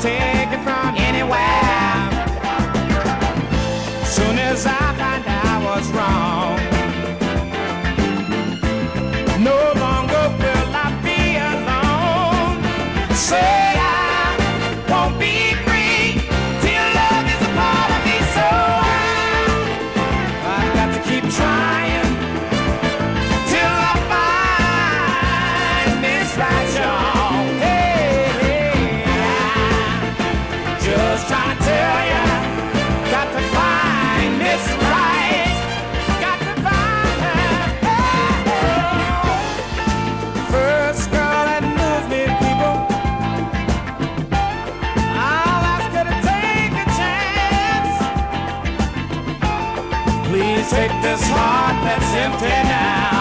take it from anywhere. Soon as I find I was wrong. take this heart that's empty now.